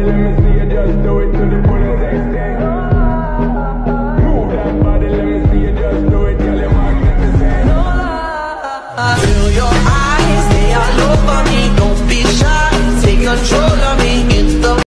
body, let me see you just do it to the fullest extent. Move that body, let me see you just do it, till you're magnificent. Feel your eyes.